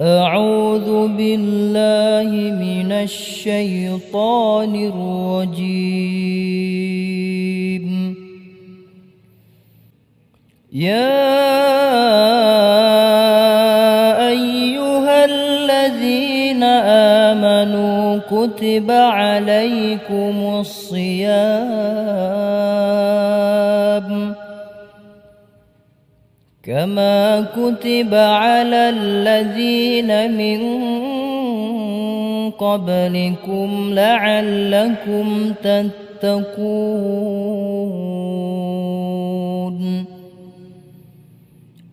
أعوذ بالله من الشيطان الرجيم. يا أيها الذين آمنوا كتب عليكم الصيام. كما كتب على الذين من قبلكم لعلكم تتقون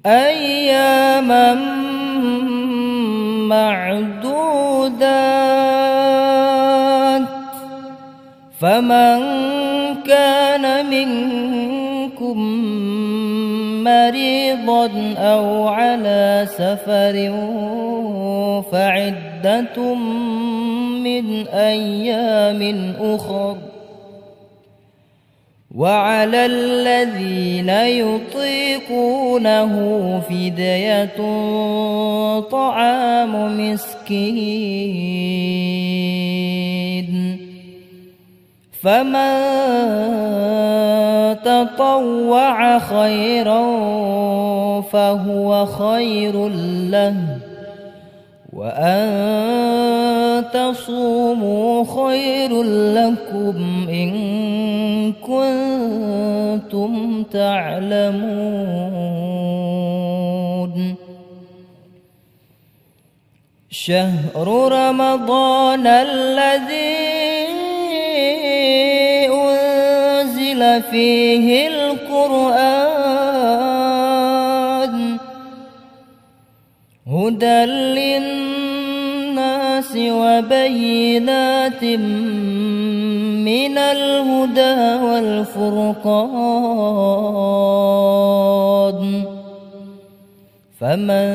أياما معدودات فمن كان منكم مريضا أو على سفر فعدة من أيام أخر وعلى الذين يطيقونه فدية طعام مسكين فمن تطوع خيرا فهو خير له. وأن تصوموا خير لكم إن كنتم تعلمون. شهر رمضان الذي فيه القرآن هدى للناس وبينات من الهدى والفرقان فمن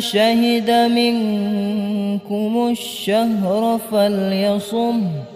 شهد منكم الشهر فليصمه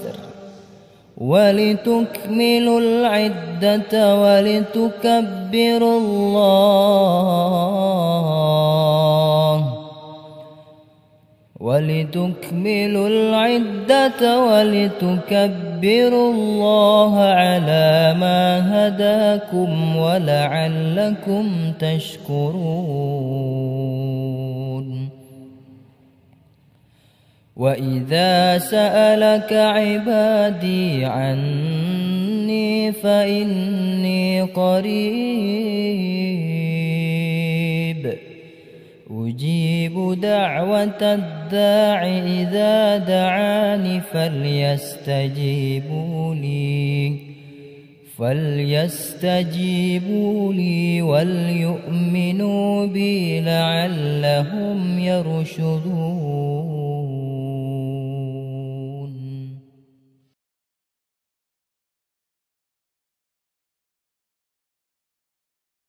ولتكملوا العدة ولتكبروا الله. ولتكملوا العدة ولتكبروا الله على ما هداكم ولعلكم تشكرون. وإذا سألك عبادي عني فإني قريب أجيب دعوة الداع إذا دعاني فليستجيبوا لي فليستجيبوا لي وليؤمنوا بي لعلهم يرشدون